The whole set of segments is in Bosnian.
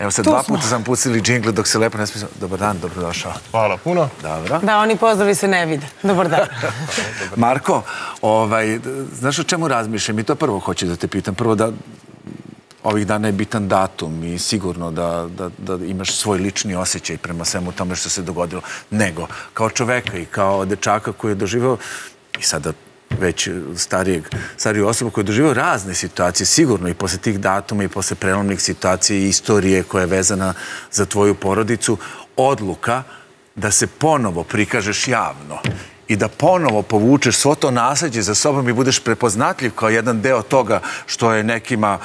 Evo sad, dva puta sam pustili džingle dok se lepo ne smislim. Dobar dan, dobrodošao. Hvala puno. Dobro. Da, oni pozdravi se ne vide. Dobar dan. Marko, ovaj, znaš o čemu razmišljam? I to prvo hoću da te pitam. Prvo da ovih dana je bitan datum i sigurno da, da, da imaš svoj lični osjećaj prema svemu tome što se dogodilo. Nego, kao čoveka i kao dečaka koji je doživao i sada već starijeg, stariju osobu koja je doživio razne situacije, sigurno i posle tih datuma i posle prelomnih situacija i istorije koja je vezana za tvoju porodicu, odluka da se ponovo prikažeš javno i da ponovo povučeš svo to nasljeđe za sobom i budeš prepoznatljiv kao jedan deo toga što je nekima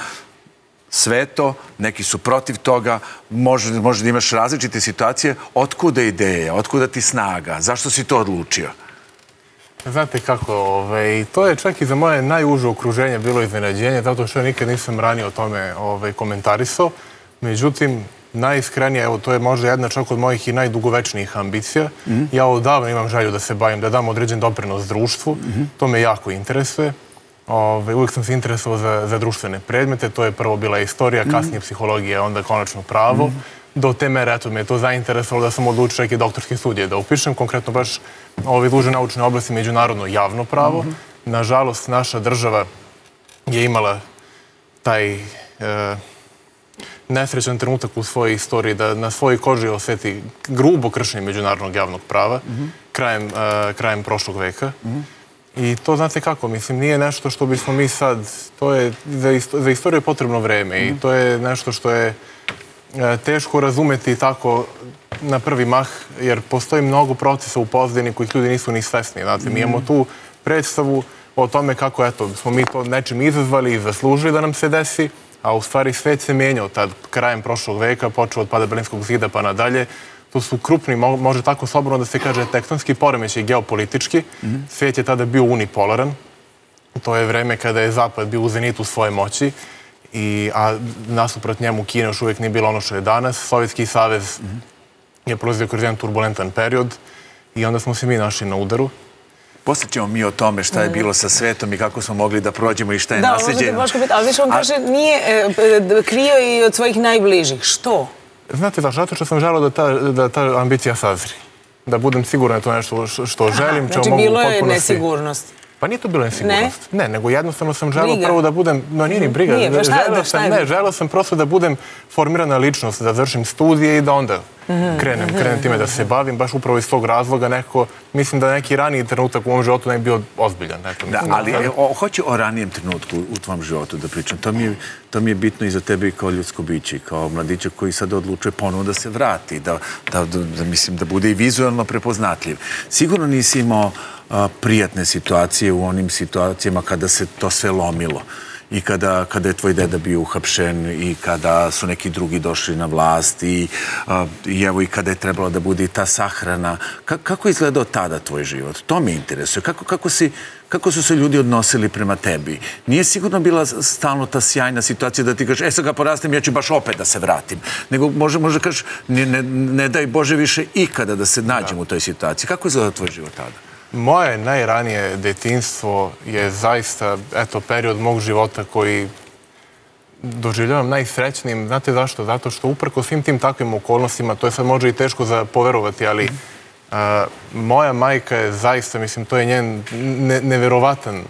sveto, neki su protiv toga, može, može da imaš različite situacije. Otkuda ideja, otkuda ti snaga, zašto si to odlučio? Znate kako, ovaj, to je čak i za moje najuže okruženje bilo iznenađenje, zato što nikad nisam ranije o tome ovaj, komentarisao. Međutim, najiskrenije, evo, to je možda jedna čak od mojih i najdugovečnijih ambicija. Mhm. Ja odavno imam želju da se bavim, da dam određen doprinos društvu. Mhm. To me jako interesuje. Ove, uvijek sam se interesovao za, za društvene predmete. To je prvo bila istorija, mhm. kasnije psihologija, onda konačno pravo. Do te mere, eto, me je to zainteresovalo da sam odlučio neke doktorske studije da upišem. Konkretno baš ove duže naučne oblasti međunarodno javno pravo. Nažalost, naša država je imala taj e, nesrećan trenutak u svojoj istoriji da na svojoj koži osjeti grubo kršenje međunarodnog javnog prava krajem, e, krajem prošlog veka. I to znate kako, mislim, nije nešto što bismo mi sad, to je, za, za istoriju je potrebno vreme i to je nešto što je teško razumeti tako na prvi mah, jer postoji mnogo procesa u pozdini kojih ljudi nisu ni svesni. Znate, mi imamo tu predstavu o tome kako, eto, smo mi to nečim izazvali i zaslužili da nam se desi, a u stvari svet se mijenjao tad krajem prošlog veka, počeo od pada Berlinskog zida pa nadalje. To su krupni, može tako slobodno da se kaže, tektonski poremeći geopolitički. Svet je tada bio unipolaran. To je vreme kada je Zapad bio u zenitu svoje moći. I, a nasuprot njemu Kina još uvijek nije bilo ono što je danas. Sovjetski savez je prolazio kroz jedan turbulentan period i onda smo se mi našli na udaru. Posjećamo mi o tome šta je bilo sa svetom i kako smo mogli da prođemo i šta je nasljeđeno. Da, možete Boško biti, ali više on kaže, nije e, e, krio i od svojih najbližih. Što? Znate, da, zato što sam želao da ta, da ta ambicija sazri. Da budem siguran da to nešto što želim. Znači, bilo je nesigurnost. Pa nije to bilo nesigurnost. Ne? Ne, nego jednostavno sam želao prvo da budem... No, nije ni briga. Nije, pa šta, sam, ne, želeo sam prosto da budem formirana ličnost, da završim studije i da onda mhm, krenem, mhm, krenem time da se mhm. bavim. Baš upravo iz tog razloga nekako... Mislim da neki raniji trenutak u mom životu ne bi bio ozbiljan. Da, ali o, hoću o ranijem trenutku u tvom životu da pričam. To mi je, to mi je bitno i za tebe kao ljudsko biće, kao mladića koji sad odlučuje ponovo da se vrati, da, da, da, da, mislim da bude i vizualno prepoznatljiv. Sigurno nisi imao prijatne situacije u onim situacijama kada se to sve lomilo i kada, kada je tvoj deda bio uhapšen i kada su neki drugi došli na vlast i, i evo i kada je trebalo da bude i ta sahrana. kako je izgledao tada tvoj život? To me interesuje. Kako, kako, si, kako su se ljudi odnosili prema tebi? Nije sigurno bila stalno ta sjajna situacija da ti kažeš, e sad ga porastim, ja ću baš opet da se vratim. Nego može, može kažeš, ne, ne, ne daj Bože više ikada da se nađem u toj situaciji. Kako je izgledao tvoj život tada? Moje najranije detinstvo je zaista eto, period mog života koji doživljavam najsrećnijim. Znate zašto? Zato što uprko svim tim takvim okolnostima, to je sad može i teško za poverovati, ali moja majka je zaista, mislim, to je njen neverovatan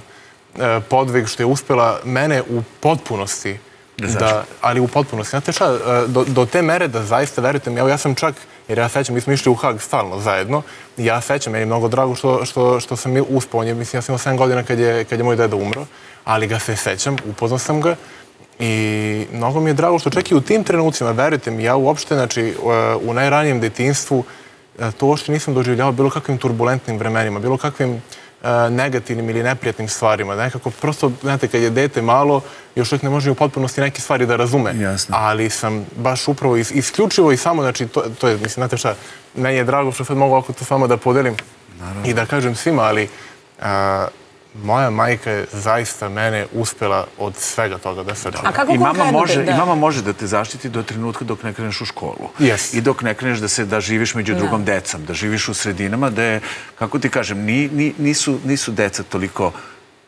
podvig što je uspela mene u potpunosti da, ali u potpunosti. Znate šta, do, do te mere da zaista, verujte mi, evo ja sam čak, jer ja sećam, mi smo išli u Hag stalno zajedno, ja sećam, meni je mnogo drago što, što, što sam uspao, mislim, ja sam imao 7 godina kad je, kad je moj deda umro, ali ga se sećam, upoznao sam ga. I mnogo mi je drago što čak i u tim trenucima, verujte mi, ja uopšte, znači, u najranijem detinstvu, e, to uopšte nisam doživljavao bilo kakvim turbulentnim vremenima, bilo kakvim negativnim ili neprijatnim stvarima. Nekako, prosto, znate, kad je dete malo, još uvijek ne može u potpunosti neke stvari da razume. Jasno. Ali sam baš upravo isključivo i samo, znači, to, to je, mislim, znate šta, meni je drago što sad mogu ovako to s vama da podelim Naravno. i da kažem svima, ali moja majka je zaista mene uspela od svega toga da se A kako I mama, može, da... I mama može da te zaštiti do trenutka dok ne kreneš u školu. Yes. I dok ne kreneš da se da živiš među da. drugom decom, da živiš u sredinama, da je, kako ti kažem, ni, ni, nisu, nisu deca toliko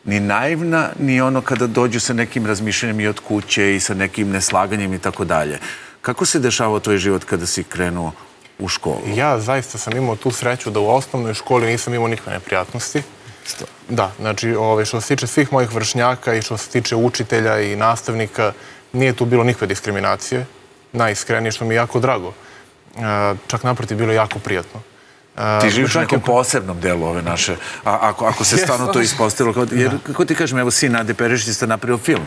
ni naivna, ni ono kada dođu sa nekim razmišljanjem i od kuće i sa nekim neslaganjem i tako dalje. Kako se dešavao tvoj život kada si krenuo u školu? Ja zaista sam imao tu sreću da u osnovnoj školi nisam imao nikakve neprijatnosti. Da, znači ove, što se tiče svih mojih vršnjaka i što se tiče učitelja i nastavnika, nije tu bilo nikakve diskriminacije. Najiskrenije što mi je jako drago. E, čak naproti bilo jako prijatno. E, ti živiš u nekom posebnom delu ove naše, a, ako, ako se stvarno to ispostavilo. Kao, jer, kako ti kažem, evo sin Nade Perešić ste napravio film.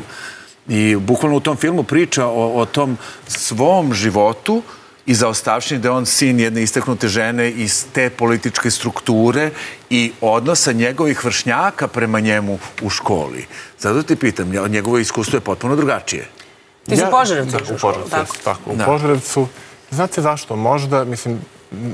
I bukvalno u tom filmu priča o, o tom svom životu, i zaostavštini da je on sin jedne istaknute žene iz te političke strukture i odnosa njegovih vršnjaka prema njemu u školi. Zato ti pitam, njegovo iskustvo je potpuno drugačije. Ti si u Požarevcu? Da, u Požarevcu, tako. U Požarevcu, znate zašto? Možda, mislim,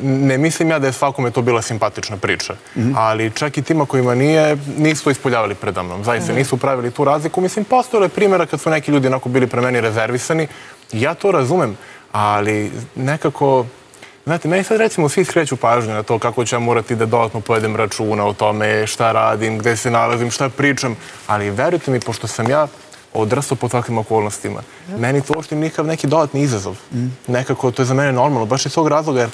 ne mislim ja da je svakome to bila simpatična priča, mhm. ali čak i tima kojima nije, nisu to ispoljavali predamnom. Zaista mhm. nisu pravili tu razliku. Mislim, postojale primjera kad su neki ljudi onako bili pre meni rezervisani. Ja to razumem ali nekako, znate, meni sad recimo svi skreću pažnju na to kako ću ja morati da dodatno pojedem računa o tome šta radim, gde se nalazim, šta pričam, ali verujte mi, pošto sam ja odrastao pod takvim okolnostima. Meni to uopšte nikav neki dodatni izazov. Nekako, to je za mene normalno. Baš iz tog razloga, jer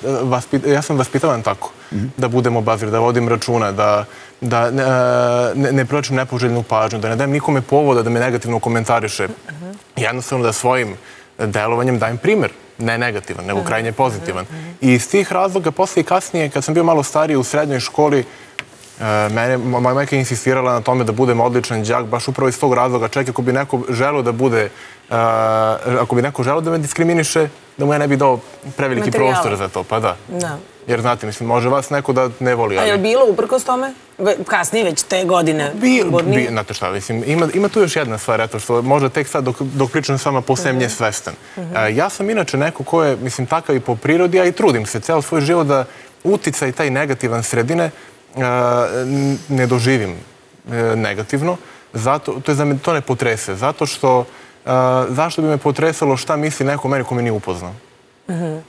eh, ja sam vaspitavan tako. Da budem obazir, da vodim računa, da, da eh, ne, ne pročem nepoželjnu pažnju, da ne dajem nikome povoda da me negativno komentariše. Jednostavno da svojim delovanjem dajem primjer ne negativan, nego krajnje pozitivan. I iz tih razloga, posle i kasnije, kad sam bio malo stariji u srednjoj školi, e, mene, moja majka je insistirala na tome da budem odličan džak, baš upravo iz tog razloga. Čak ako bi neko želeo da bude, e, ako bi neko želeo da me diskriminiše, da mu ja ne bi dao preveliki prostor za to. Pa da. Da. Jer znate, mislim, može vas neko da ne voli. A je li bilo uprkos tome? Kasnije već te godine? Bi, znate šta, mislim, ima, ima tu još jedna stvar, eto što možda tek sad dok, dok pričam s vama posebno uh svestan. Mhm. ja sam inače neko ko je, mislim, takav i po prirodi, a i trudim se ceo svoj život da utica i taj negativan sredine ne doživim e, negativno. Zato, to je za me to ne potrese. Zato što, zašto bi me potresalo šta misli neko meni ko me nije upoznao?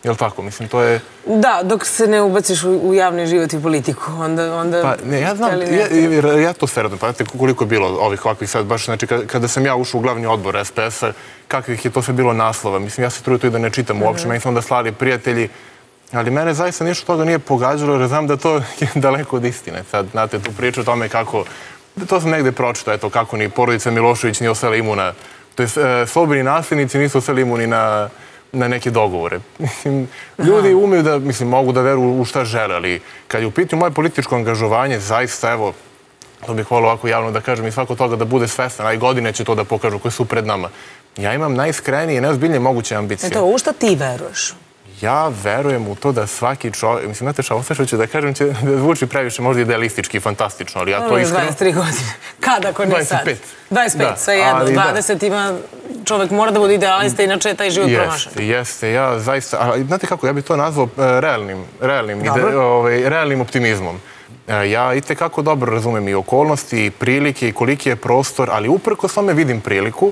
Je li tako? Mislim, to je... Da, dok se ne ubaciš u javni život i politiku, onda... onda pa, ne, ja znam, ja, ja to sve radim. Pa, koliko je bilo ovih ovakvih sad, baš, znači, kada sam ja ušao u glavni odbor SPS-a, kakvih je to sve bilo naslova. Mislim, ja se trudim to i da ne čitam uopće. Meni su onda slali prijatelji, ali mene zaista ništa toga nije pogađalo, jer znam da to je daleko od istine. Sad, znate, tu priču o tome kako... To sam negde pročito, eto, kako ni porodica Milošević nije ostala imuna. To je, e, slobodni nasljednici nisu ostali imuni na na neke dogovore. Ljudi umeju da, mislim, mogu da veru u šta žele, ali kad je u pitanju moje političko angažovanje, zaista, evo, to bih volio ovako javno da kažem i svako toga da bude svestan, a i godine će to da pokažu koje su pred nama. Ja imam najiskrenije i najozbiljnije moguće ambicije. Eto, u šta ti veruješ? Ja verujem u to da svaki čovjek, mislim, znate šta, sve što ću da kažem će da zvuči previše možda idealistički fantastično, ali ja to iskreno... 23 godine. Kad ako ne sad? 25. 25, sve jedno. 20 ima, čovjek mora da bude idealista, inače je taj život promašan. Jeste, jeste, ja zaista, ali znate kako, ja bih to nazvao e, realnim, realnim, ovaj, realnim optimizmom. E, ja i tekako dobro razumem i okolnosti, i prilike, i koliki je prostor, ali uprko svome vidim priliku.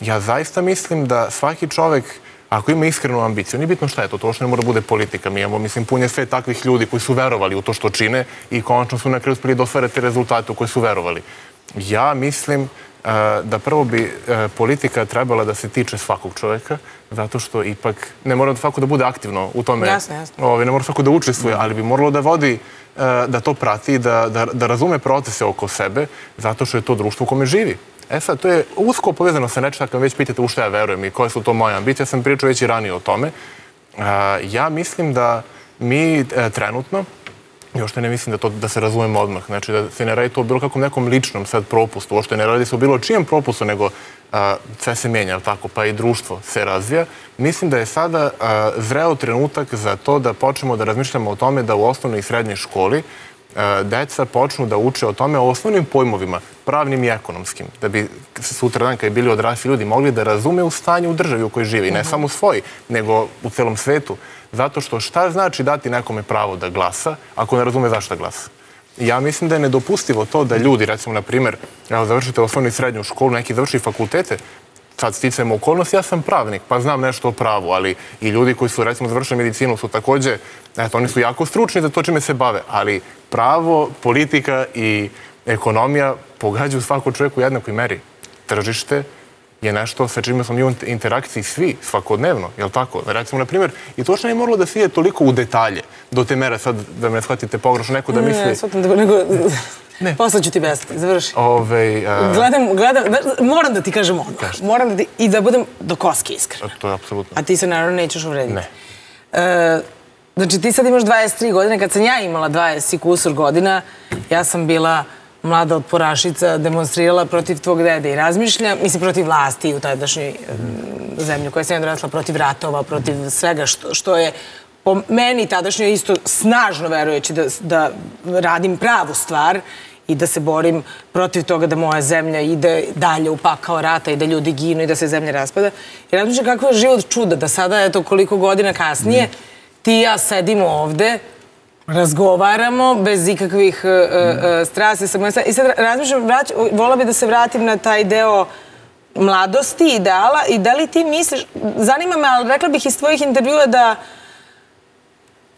Ja zaista mislim da svaki čovjek ako ima iskrenu ambiciju, nije bitno šta je to, to što ne mora bude politika. Mi imamo, mislim, punje sve takvih ljudi koji su verovali u to što čine i konačno su na kraju uspili da osvare te rezultate u koje su verovali. Ja mislim uh, da prvo bi uh, politika trebala da se tiče svakog čoveka, zato što ipak ne mora svako da bude aktivno u tome. Jasno, jasno. Ovaj, ne mora svako da učestvuje, ali bi moralo da vodi, uh, da to prati, da, da, da razume procese oko sebe, zato što je to društvo u kome živi. E sad, to je usko povezano sa nečem, ako dakle, već pitate u što ja verujem i koje su to moje ambicije, sam pričao već i ranije o tome. E, ja mislim da mi e, trenutno, još ne mislim da, to, da se razumemo odmah, znači da se ne radi to o bilo kakvom nekom ličnom sad propustu, ošto ne radi se o bilo čijem propustu, nego e, sve se mijenja, tako, pa i društvo se razvija. Mislim da je sada zreo trenutak za to da počnemo da razmišljamo o tome da u osnovnoj i srednjoj školi deca počnu da uče o tome o osnovnim pojmovima, pravnim i ekonomskim, da bi sutra dan kad bili odrasli ljudi mogli da razume u stanju u državi u kojoj živi, ne samo svoj, nego u celom svetu. Zato što šta znači dati nekome pravo da glasa ako ne razume zašto glasa? Ja mislim da je nedopustivo to da ljudi, recimo, na primjer, evo, završite osnovnu i srednju školu, neki završi fakultete, sad sticajmo okolnost, ja sam pravnik, pa znam nešto o pravu, ali i ljudi koji su, recimo, završili medicinu su također, eto, oni su jako stručni za to čime se bave, ali pravo, politika i ekonomija pogađaju svaku čovjeku u jednakoj meri. Tržište, je nešto sa čime smo mi u interakciji svi, svakodnevno, je li tako? Recimo, na primjer, i to ne moralo da se ide toliko u detalje, do te mere sad, da me shvatite pogrešno, neko da misli... Ne, shvatim da nego... Ne. Posle ću ti besati, završi. Ove, a... Gledam, gledam, moram da ti kažem odmah. Moram da ti, i da budem do koske iskreno. To je apsolutno. A ti se naravno nećeš uvrediti. Ne. E, znači, ti sad imaš 23 godine, kad sam ja imala 20 i kusur godina, ja sam bila mlada od porašica demonstrirala protiv tvog dede i razmišlja, mislim, protiv vlasti u tadašnjoj zemlji koja se je odrasla, protiv ratova, protiv svega što je po meni tadašnjoj isto snažno verujući da radim pravu stvar i da se borim protiv toga da moja zemlja ide dalje u pakao rata i da ljudi ginu i da se zemlja raspada. I razmišljam kako je život čuda da sada, eto, koliko godina kasnije, ti i ja sedimo ovde, razgovaramo bez ikakvih uh, uh, strasti. I sad razmišljam, vola bi da se vratim na taj deo mladosti, ideala i da li ti misliš, zanima me, ali rekla bih iz tvojih intervjua da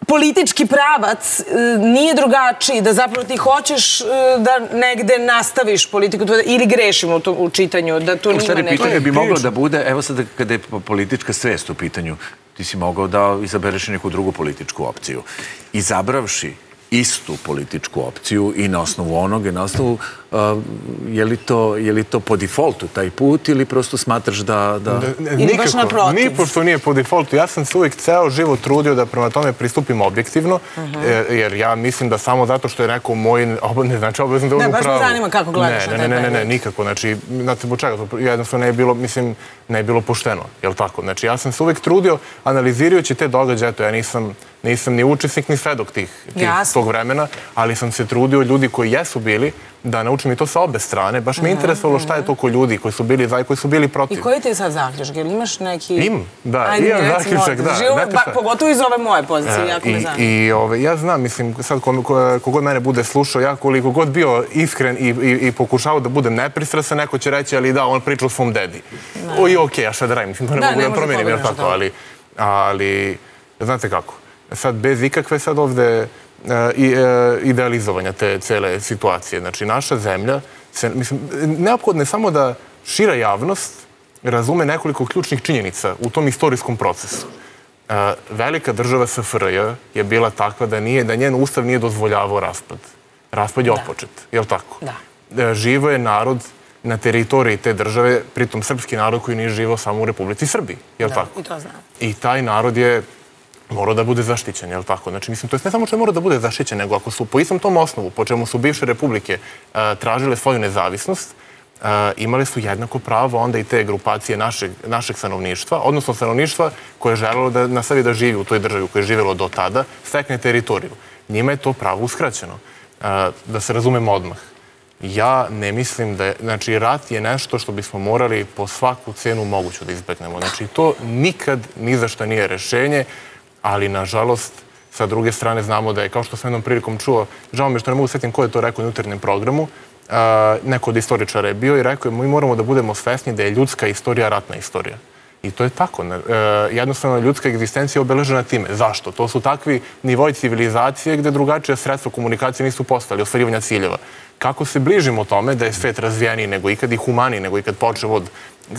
politički pravac e, nije drugačiji, da zapravo ti hoćeš e, da negde nastaviš politiku ili grešimo u čitanju, da to nima neko... Pitanje bi moglo da bude, evo sad kada je politička svest u pitanju, ti si mogao da izabereš neku drugu političku opciju. Izabravši istu političku opciju i na osnovu onoga i na osnovu je li to je li to po defaultu taj put ili prosto smatraš da... naprotiv? Nije pošto nije po defaultu. Ja sam se uvijek ceo život trudio da prema tome pristupim objektivno, mhm. jer ja mislim da samo zato što je neko moj... Ne znači obavezno da on upravo... Ne, baš me zanima kako gledaš na taj Ne, ne, ne, nikako. Znači, znate, po čega to jednostavno ne je bilo, mislim, ne je bilo pošteno. Je li tako? Znači, ja sam se uvijek trudio analizirajući te događaje. Eto, ja nisam nisam ni učesnik ni svedok tih, tih tog vremena, ali sam se trudio ljudi koji jesu bili da naučim i to sa obe strane. Baš me interesovalo šta je to ko ljudi koji su bili za i koji su bili protiv. I koji ti je sad zaključak? Jel imaš neki... Im, da, imam zaključak, da. Pogotovo iz ove moje pozicije, jako me zanima. I ja znam, mislim, sad kogod mene bude slušao, ja koliko god bio iskren i pokušao da budem nepristrasan, neko će reći, ali da, on priča o svom dedi. I okej, a šta da radim, mislim, to ne mogu da promijenim, jer tako, ali, znate kako, sad bez ikakve sad ovde e, e, idealizovanja te cele situacije. Znači, naša zemlja, mislim, neophodno je samo da šira javnost razume nekoliko ključnih činjenica u tom istorijskom procesu. E, velika država SFRJ je bila takva da nije, da njen ustav nije dozvoljavao raspad. Raspad je otpočet, je li tako? Da. Živo je narod na teritoriji te države, pritom srpski narod koji nije živo samo u Republici Srbiji, je li tako? I to znam. I taj narod je mora da bude zaštićen, je li tako? Znači, mislim, to je ne samo što mora da bude zaštićen, nego ako su po istom tom osnovu, po čemu su bivše republike eh, tražile svoju nezavisnost, eh, uh, imali su jednako pravo onda i te grupacije našeg, našeg stanovništva, odnosno stanovništva koje je želelo da nastavi da živi u toj državi u kojoj je živjelo do tada, stekne teritoriju. Njima je to pravo uskraćeno. Eh, da se razumemo odmah. Ja ne mislim da je, znači, rat je nešto što bismo morali po svaku cenu moguću da izbegnemo. Znači, to nikad ni za što nije rešenje ali nažalost, sa druge strane znamo da je, kao što sam jednom prilikom čuo, žao mi što ne mogu svetim ko je to rekao u jutarnjem programu, neko od istoričara je bio i rekao je mi moramo da budemo svesni da je ljudska istorija ratna istorija. I to je tako. E, jednostavno, ljudska egzistencija je obeležena time. Zašto? To su takvi nivoj civilizacije gde drugačije sredstva komunikacije nisu postali, ostvarivanja ciljeva. Kako se bližimo tome da je svet razvijeniji nego ikad i humaniji nego ikad počeo od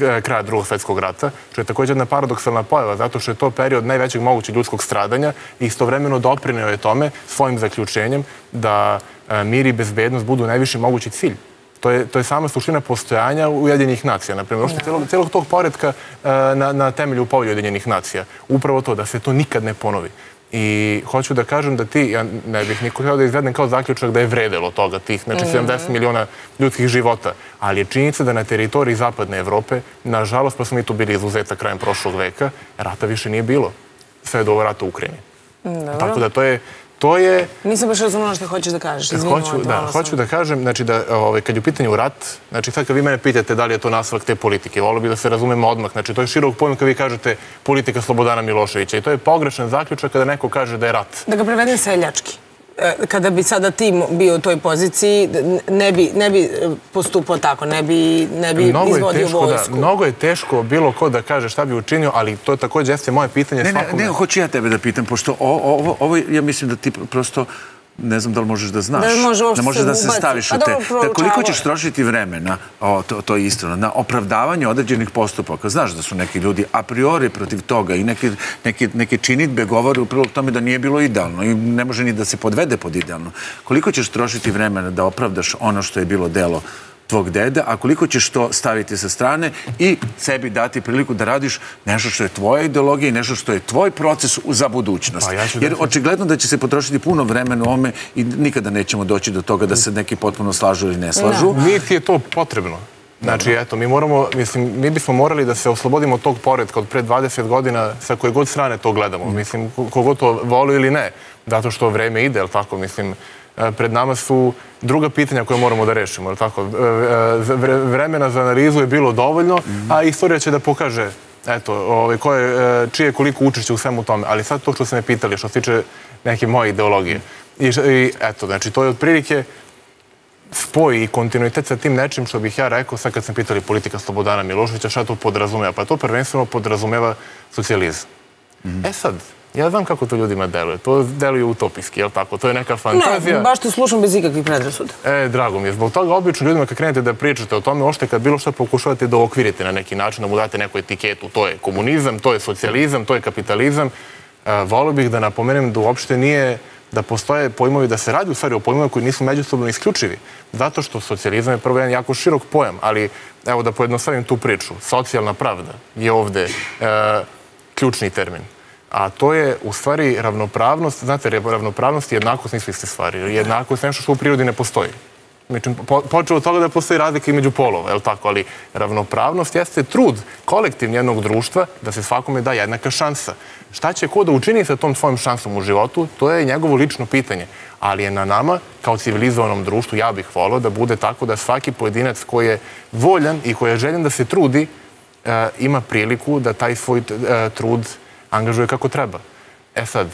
e, kraja drugog svetskog rata, što je također jedna paradoksalna pojava, zato što je to period najvećeg mogućeg ljudskog stradanja i istovremeno doprineo je tome svojim zaključenjem da e, mir i bezbednost budu najviši mogući cilj. To je, to je sama suština postojanja Ujedinjenih nacija, na primjer, celog, celog tog poredka uh, na, na temelju povolju Ujedinjenih nacija. Upravo to, da se to nikad ne ponovi. I hoću da kažem da ti, ja ne bih niko htio da izvedem kao zaključak da je vredelo toga, tih, znači 70 mhm. miliona ljudskih života, ali je činjenica da na teritoriji Zapadne Evrope, nažalost, pa smo mi tu bili izuzeta krajem prošlog veka, rata više nije bilo. Sve do ovo rata u Ukrajini. Tako da to je, to je... Nisam baš razumela što hoćeš da kažeš. Hoću, da, hoću da kažem, znači da ovaj, kad je u pitanju rat, znači sad kad vi mene pitate da li je to nastavak te politike, volio bi da se razumemo odmah, znači to je širok pojm kad vi kažete politika Slobodana Miloševića i to je pogrešan zaključak kada neko kaže da je rat. Da ga prevedem seljački. E, kada bi sada ti bio u toj poziciji, ne bi, ne bi e, postupao tako, ne bi, ne bi izvodio vojsku. mnogo je teško bilo ko da kaže šta bi učinio, ali to također jeste moje pitanje ne, Ne, ne, hoću ja tebe da pitam, pošto ovo, ovo, ovo ja mislim da ti prosto ne znam da li možeš da znaš. Može ne može se da se ubaci. staviš u te. Da koliko ćeš trošiti vremena, o, to, to je istina, na opravdavanje određenih postupaka. Znaš da su neki ljudi a priori protiv toga i neke, neke, neke činitbe govore u prilog tome da nije bilo idealno i ne može ni da se podvede pod idealno. Koliko ćeš trošiti vremena da opravdaš ono što je bilo delo tvog dede, a koliko ćeš to staviti sa strane i sebi dati priliku da radiš nešto što je tvoja ideologija i nešto što je tvoj proces u- za budućnost. Pa ja Jer očigledno da će se potrošiti puno vremena u ome i nikada nećemo doći do toga da se neki potpuno slažu ili ne slažu. Niti je to potrebno. Znači, eto, mi moramo, mislim, mi bismo morali da se oslobodimo tog poredka od pre 20 godina sa koje god strane to gledamo. Mislim, ko- kogod to voli ili ne, zato što vreme ide, jel tako? Mislim, E, pred nama su druga pitanja koje moramo da rešimo, tako? E, e, vremena za analizu je bilo dovoljno, a istorija će da pokaže eto, ovaj, ko je, čije je koliko učešće u svemu tome. Ali sad to što ste me pitali, što se tiče neke moje ideologije. I, i eto, znači, to je otprilike spoj i kontinuitet sa tim nečim što bih ja rekao, sad kad sam pitali politika Slobodana Miloševića, šta to podrazumeva? Pa to prvenstveno podrazumeva socijalizam. E sad, ja znam kako to ljudima deluje. To deluje utopijski, jel tako? To je neka fantazija. Ne, baš te slušam bez ikakvih predrasuda. E, drago mi je. Zbog toga obično ljudima kad krenete da pričate o tome, ošte kad bilo što pokušavate da okvirite na neki način, da mu date neku etiketu, to je komunizam, to je socijalizam, to je kapitalizam, e, volio bih da napomenem da uopšte nije da postoje pojmovi, da se radi u stvari o pojmovima koji nisu međusobno isključivi. Zato što socijalizam je prvo jedan jako širok pojam, ali evo da pojednostavim tu priču. Socijalna pravda je ovde e, ključni termin. A to je u stvari ravnopravnost, znate, ravnopravnost i jednakost nisu iste stvari. Jednakost je nešto što u prirodi ne postoji. Znači, po, počeo od toga da postoji razlika i među polova, je li tako? Ali ravnopravnost jeste trud kolektivni jednog društva da se svakome da jednaka šansa. Šta će ko da učini sa tom svojom šansom u životu, to je njegovo lično pitanje. Ali je na nama, kao civilizovanom društvu, ja bih volao da bude tako da svaki pojedinac koji je voljan i koji je željen da se trudi, e, ima priliku da taj svoj e, trud angažuje kako treba. E sad,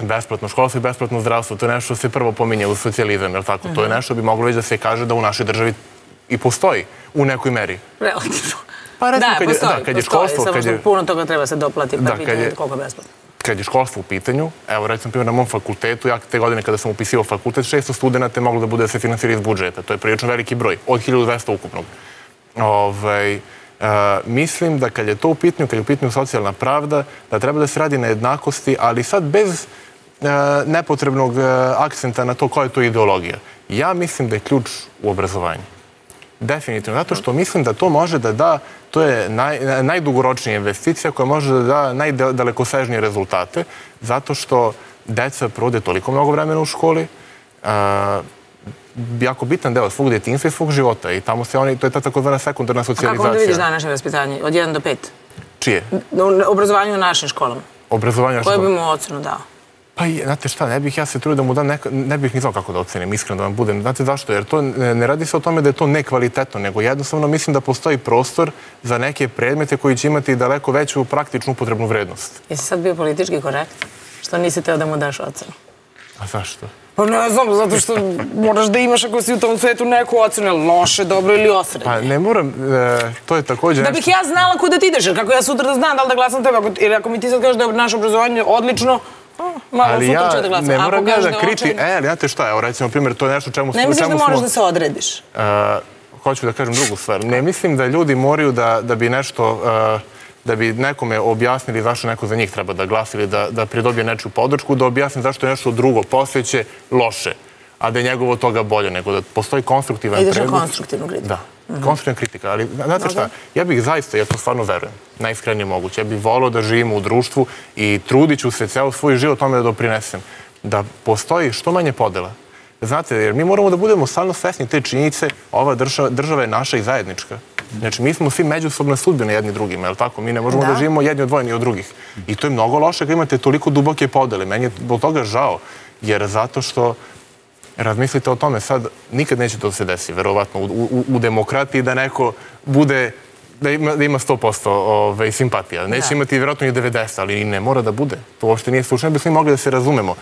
besplatno školstvo i besplatno zdravstvo, to je nešto što se prvo pominje u socijalizam, jel tako? To je nešto bi moglo već da se kaže da u našoj državi i postoji u nekoj meri. Relativno. Pa recimo, da, kad je- postoji, da, kad je postoji, školstvo, samo kad je- puno toga treba se doplati, pa Da, pitanje je- koliko je besplatno. kad je školstvo u pitanju, evo recimo primjer na mom fakultetu, ja te godine kada sam upisivao fakultet, 600 studenta je moglo da bude da se finansira iz budžeta. To je prilično veliki broj, od 1200 ukupnog. Ovaj, mislim da kad je to u pitanju, kad je u pitanju socijalna pravda, da treba da se radi na jednakosti, ali sad bez e, nepotrebnog e, akcenta na to koja je to ideologija. Ja mislim da je ključ u obrazovanju. Definitivno, zato što mislim da to može da da, to je naj, najdugoročnija investicija koja može da da najdalekosežnije rezultate, zato što deca provode toliko mnogo vremena u školi, a, jako bitan deo svog djetinjstva i svog života i tamo se oni, to je ta takozvana sekundarna A kako socijalizacija. onda vidiš današnje vaspitanje? Od 1 do 5? Čije? U obrazovanju u našim školama. Obrazovanje Koje što- bi mu ocenu dao? Pa znate šta, ne bih ja se trudio da mu dam ne bih ni znao kako da ocenim, iskreno da vam budem. Znate zašto? Jer to ne, ne radi se o tome da je to nekvalitetno, nego jednostavno mislim da postoji prostor za neke predmete koji će imati daleko veću praktičnu upotrebnu vrednost. Jesi sad bio politički korekt? Što nisi teo da mu daš ocenu? A zašto? Pa ne znam, zato što moraš da imaš ako si u tom svetu neku ocenu, loše, dobro ili osrednje. Pa ne moram, e, to je također Da bih ja znala kuda ti ideš, jer kako ja sutra da znam da li da glasam tebe, jer ako mi ti sad kažeš da je naše obrazovanje odlično, a, malo Ali ja da ne moram ja kažeš da kriti... E, ali znate šta, evo recimo primjer, to je nešto čemu, Ne u misliš da moraš smo... da se odrediš? E, hoću da kažem drugu stvar. Ne mislim da ljudi moraju da, da bi nešto, e, da bi nekome objasnili zašto neko za njih treba da glasa ili da, da pridobije nečiju podršku, da objasni zašto je nešto drugo posveće loše, a da je njegovo toga bolje, nego da postoji konstruktivan Ideš na predlog. konstruktivnu kritiku. Da, konstruktivna kritika, ali znate šta, ja bih zaista, ja to stvarno verujem, najiskrenije moguće, ja bih volao da živimo u društvu i trudit ću se ceo svoj život tome da doprinesem, da postoji što manje podela. Znate, jer mi moramo da budemo stalno svesni te činjenice, ova država, država je naša i zajednička. Znači, mi smo svi međusobne sudbine jedni drugima, je li tako? Mi ne možemo da, Da. živimo jedni odvojeni od drugih. I to je mnogo loše kad imate toliko duboke podele. Meni je zbog toga žao, jer zato što razmislite o tome sad, nikad neće to se desi, verovatno, u, u, u demokratiji da neko bude da ima, da ima 100% ove, simpatija. Neće Da. imati vjerojatno i 90, ali i ne mora da bude. To uopšte nije slučajno, bi svi mogli da se razumemo.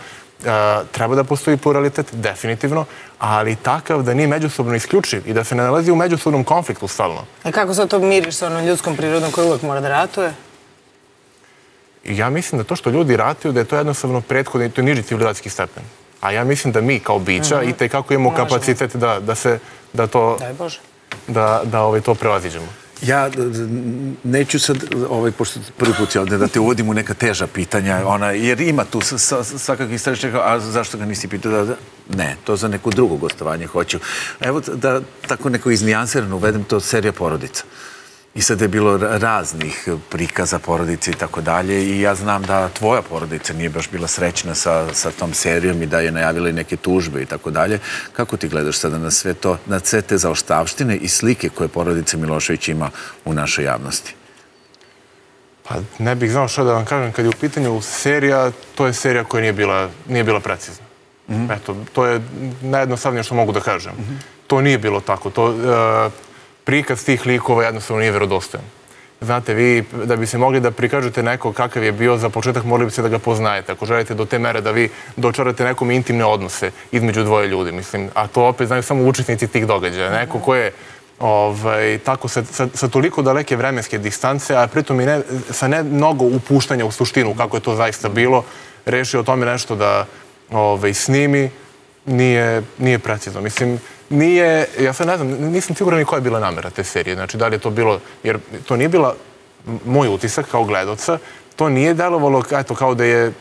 E, treba da postoji pluralitet, definitivno, ali takav da nije međusobno isključiv i da se ne nalazi u međusobnom konfliktu stalno. E kako sad to miriš sa onom ljudskom prirodom koja uvek mora da ratuje? I ja mislim da to što ljudi ratuju, da je to jednostavno prethodni, to je niži civilizacijski stepen. A ja mislim da mi kao bića i te kako imamo kapacitet da, da se da to Daj Bože. da, da ovaj, to prevaziđemo. Ja neću sad, ovaj, pošto prvi put je ovdje, da te uvodim u neka teža pitanja, ona, jer ima tu s- s- svakakvih a zašto ga nisi pitao da, da... Ne, to za neko drugo gostovanje hoću. Evo da tako neko iznijansirano uvedem to serija porodica. I sad je bilo ra- raznih prikaza porodice i tako dalje i ja znam da tvoja porodica nije baš bila srećna sa, sa tom serijom i da je najavila i neke tužbe i tako dalje. Kako ti gledaš sada na sve to, na sve te zaoštavštine i slike koje porodica Milošević ima u našoj javnosti? Pa ne bih znao što da vam kažem, kad je u pitanju serija, to je serija koja nije bila, nije bila precizna. Eto, to je najjednostavnije što mogu da kažem. To nije bilo tako. To, e, prikaz tih likova jednostavno nije verodostojan. Znate, vi, da bi se mogli da prikažete neko kakav je bio, za početak morali bi se da ga poznajete. Ako želite do te mere da vi dočarate nekom intimne odnose između dvoje ljudi, mislim, a to opet znaju samo učesnici tih događaja. Neko ko je ovaj, tako sa, sa, sa toliko daleke vremenske distance, a pritom i ne, sa ne mnogo upuštanja u suštinu kako je to zaista bilo, rešio o tome nešto da ovaj, snimi, nije, nije precizno. Mislim, nije, ja sad ne znam, nisam siguran ni koja je bila namera te serije. Znači, da li je to bilo, jer to nije bila moj utisak kao gledoca, to nije delovalo eto, kao da je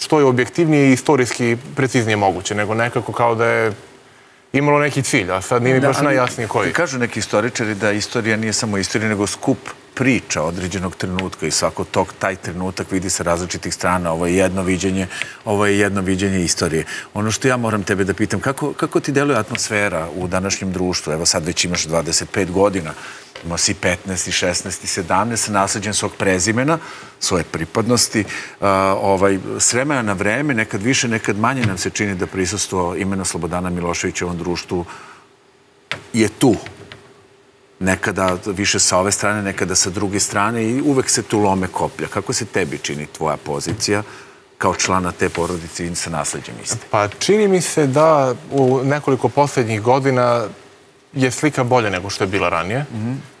što je objektivnije i istorijski preciznije moguće, nego nekako kao da je imalo neki cilj, a sad nije mi baš najjasnije koji. Kažu neki istoričari da istorija nije samo istorija, nego skup priča određenog trenutka i svako tog, taj trenutak vidi sa različitih strana. Ovo je jedno viđenje, ovo je jedno viđenje istorije. Ono što ja moram tebe da pitam, kako, kako ti deluje atmosfera u današnjem društvu? Evo sad već imaš 25 godina, imao si 15, i 16, i 17, nasledđen svog prezimena, svoje pripadnosti. Uh, ovaj, s vremena na vreme, nekad više, nekad manje nam se čini da prisustvo imena Slobodana Miloševića u ovom društvu je tu. Nekada više sa ove strane, nekada sa druge strane i uvek se tu lome koplja. Kako se tebi čini tvoja pozicija kao člana te porodice i sa nasledđem iste? Pa čini mi se da u nekoliko posljednjih godina je slika bolja nego što je bila ranije.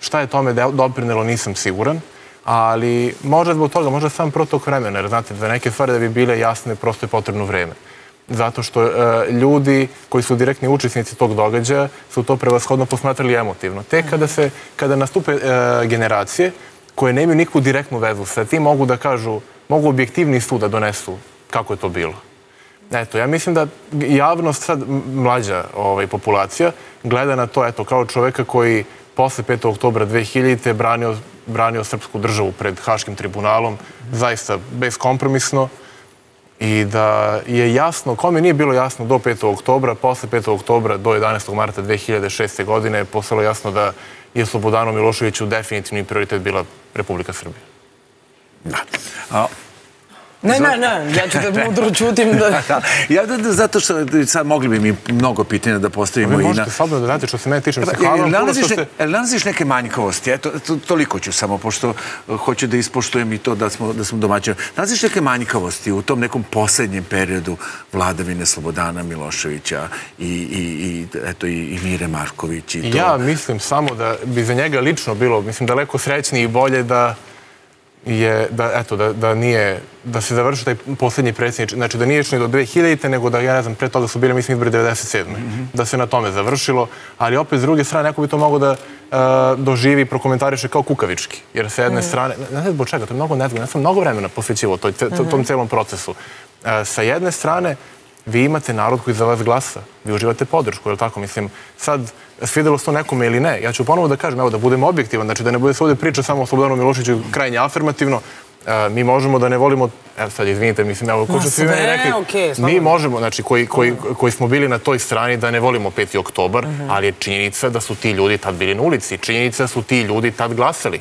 Šta je tome doprinelo nisam siguran, ali možda zbog toga, možda sam protok vremena, jer znate, za neke stvari da bi bile jasne, prosto je potrebno vreme. Zato što e, ljudi koji su direktni učesnici tog događaja su to prevashodno posmatrali emotivno. Tek kada, se, kada nastupe e, generacije koje nemaju nikakvu direktnu vezu sa tim, mogu da kažu, mogu objektivni sud da donesu kako je to bilo. Eto, ja mislim da javnost sad mlađa ovaj, populacija gleda na to, eto, kao čoveka koji posle 5. oktobra 2000. branio, branio srpsku državu pred Haškim tribunalom, zaista beskompromisno, i da je jasno, kome nije bilo jasno do 5. oktobra, posle 5. oktobra do 11. marta 2006. godine je postalo jasno da je Slobodanu Miloševiću definitivni prioritet bila Republika Srbija. Da. A, Ne, ne, ne, ja ću da mudro čutim da... da. Ja, da, da, zato što sad mogli bi mi mnogo pitanja da postavimo Vi i na... možete slobodno da znate što se mene tiče. Pa, hvala vam puno nalaziš, što ne, ste... jel nalaziš neke manjkavosti? Eto, to, toliko ću samo, pošto uh, hoću da ispoštujem i to da smo, da smo domaćini. Nalaziš neke manjkavosti u tom nekom posljednjem periodu vladavine Slobodana Miloševića i, i, i, eto, i, i Mire Marković i to? Ja mislim samo da bi za njega lično bilo, mislim, daleko srećnije i bolje da je, da, eto, da, da nije, da se završi taj posljednji predsjednič, znači da nije išlo ni do 2000-te, nego da, ja ne znam, pre toga su bili, mislim, izbori 97. Da se na tome završilo, ali opet, s druge strane, neko bi to mogo da uh, doživi i prokomentariše kao kukavički. Jer sa jedne strane, ne znam zbog čega, to je mnogo nezgodno, ja sam mnogo vremena posvećivo toj, ce- to- tom celom procesu. Uh, sa jedne strane, vi imate narod koji za vas glasa, vi uživate podršku, je li tako? Mislim, sad, svidelo se to nekome ili ne, ja ću ponovo da kažem, evo, da budemo objektivan, znači da ne bude se ovdje priča samo o Slobodanu Milošiću krajnje afirmativno, E, mi možemo da ne volimo, evo sad izvinite, mislim, evo, ko što svi meni sve, rekli, mi možemo, znači, koji, koji, koji smo bili na toj strani da ne volimo 5. oktobar, ali je činjenica da su ti ljudi tad bili na ulici, činjenica da su ti ljudi tad glasali.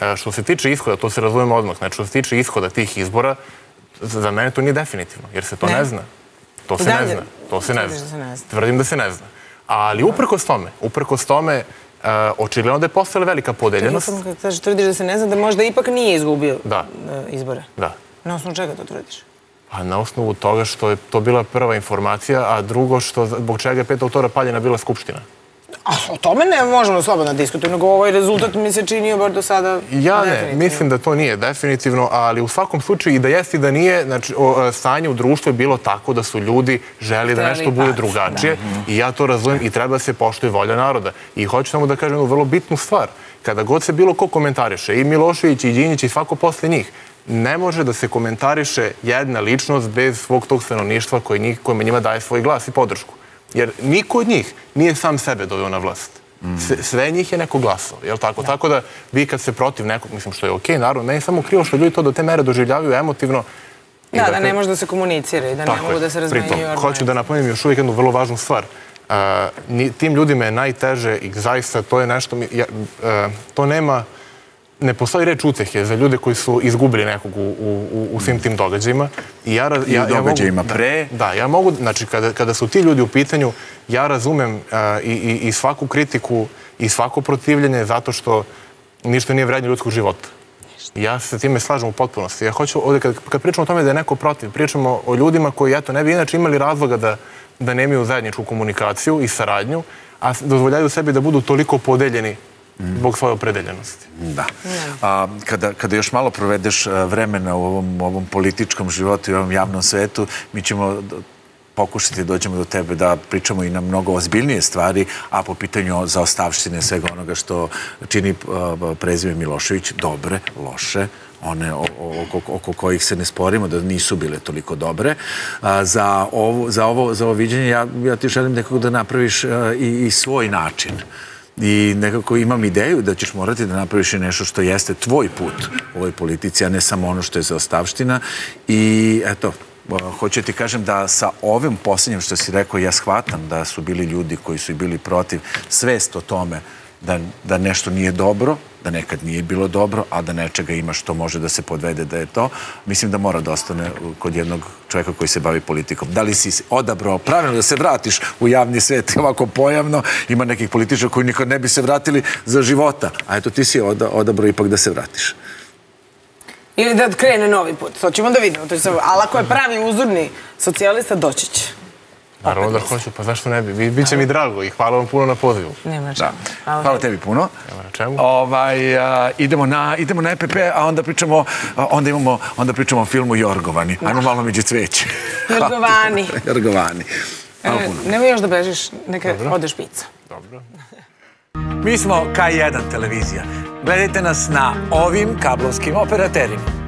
E, Što se tiče ishoda, to se razumemo odmah, znači što se tiče ishoda tih izbora, za za mene to nije definitivno, jer se to Ne. ne zna. To se ne zna. To se ne zna. ne. Tvrdim da se ne zna. Ali uprkos tome, uprkos tome, uh, očigledno da je postala velika podeljenost. Nisam, kad kažeš, tvrdiš da se ne zna, da možda ipak nije izgubio Da. e, izbore. Da. Na osnovu čega to tvrdiš? Pa na osnovu toga što je to bila prva informacija, a drugo što zbog čega je 5. oktobra paljena bila skupština. A o tome ne možemo slobodno diskutujemo, nego ovaj rezultat mi se činio bar do sada Ja ne, mislim da to nije definitivno, ali u svakom slučaju i da jeste i da nije, znači, o, e, stanje u društvu je bilo tako da su ljudi želi da nešto bude drugačije i ja to razumem i treba se poštuje volja naroda. I hoću samo da kažem jednu vrlo bitnu stvar. Kada god se bilo ko komentariše, i Milošević, i Đinjić, i svako posle njih, ne može da se komentariše jedna ličnost bez svog tog stanovništva koji njih, kojima njima daje svoj glas i podršku. Jer niko od njih nije sam sebe doveo na vlast. Sve, sve njih je neko glasao, jel tako? Tako da vi kad ste protiv nekog, mislim što je okej, naravno, meni je samo krivo što ljudi to do te mere doživljavaju emotivno. Da, da ne može da se komunicira i da ne mogu da se razmenjuju hoću da napomenem još uvijek jednu vrlo važnu stvar. Uh, ni- tim ljudima je najteže i zaista to je nešto, mi- ja, uh, to nema, ne postoji reč utehe za ljude koji su izgubili nekog u, u, u- u svim tim događajima. I, ja, raz- I u ja, ja mogu- događajima da, pre. Da, ja mogu, znači kada, kada su ti ljudi u pitanju, ja razumem uh, i, i, i svaku kritiku i svako protivljenje zato što ništa nije vrednje ljudskog života. Ja se sa time slažem u potpunosti. Ja hoću ovdje, kad, kad pričamo o tome da je neko protiv, pričamo o ljudima koji, eto, ne bi inače imali razloga da, da nemaju zajedničku komunikaciju i saradnju, a dozvoljaju sebi da budu toliko podeljeni zbog svoje opredeljenosti. Da. A, kada, kada još malo provedeš e, vremena u ovom, ovom političkom životu i ovom javnom svetu, mi ćemo pokušati dođemo do tebe da pričamo i na mnogo ozbiljnije stvari, a po pitanju zaostavštine svega onoga što čini e, prezime Milošević, dobre, loše, one oko, oko kojih se ne sporimo da nisu bile toliko dobre. A, za, ovo, za, ovo, za ovo viđenje ja, ja ti želim nekako da napraviš a, i, i svoj način. I nekako imam ideju da ćeš morati da napraviš i nešto što jeste tvoj put u ovoj politici, a ne samo ono što je za ostavština. I eto, hoću ti kažem da sa ovim posljednjim što si rekao, ja shvatam da su bili ljudi koji su i bili protiv svest o tome da, da nešto nije dobro, da nekad nije bilo dobro, a da nečega ima što može da se podvede da je to, mislim da mora da ostane uh, kod jednog čovjeka koji se bavi politikom. Da li si odabrao pravilno da se vratiš u javni svet ovako pojavno, ima nekih političara koji nikad ne bi se vratili za života, a eto ti si odabrao ipak da se vratiš. Ili da krene novi put. To ćemo da vidimo. To. Ali ako je pravi uzorni socijalista, doći će. Naravno da hoću, pa zašto ne bi? Bi- Biće mi drago i hvala vam puno na pozivu. Nema čemu. Hvala tebi puno. Nema na čemu. Ovaj, a, idemo, na, idemo na EPP, a onda pričamo, a, onda imamo, onda pričamo o filmu Jorgovani. Ajmo malo među cveće. Jorgovani. Jorgovani. E. Nemoj još da bežiš, neka odeš pica. Dobro. Mi smo K1 televizija. Gledajte nas na ovim kablovskim operaterima.